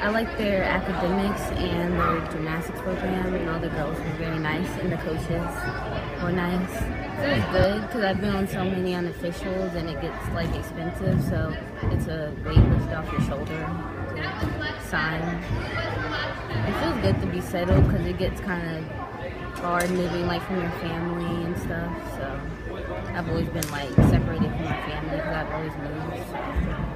I like their academics and their gymnastics program, and all the girls were very nice, and the coaches were nice. It was good because I've been on so many unofficials, and it gets like expensive, so it's a weight lifted off your shoulder to sign. It feels good to be settled because it gets kind of hard moving like from your family and stuff. So I've always been like separated from my family because I've always moved.